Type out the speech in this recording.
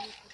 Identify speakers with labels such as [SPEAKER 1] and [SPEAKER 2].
[SPEAKER 1] Вони потрібні.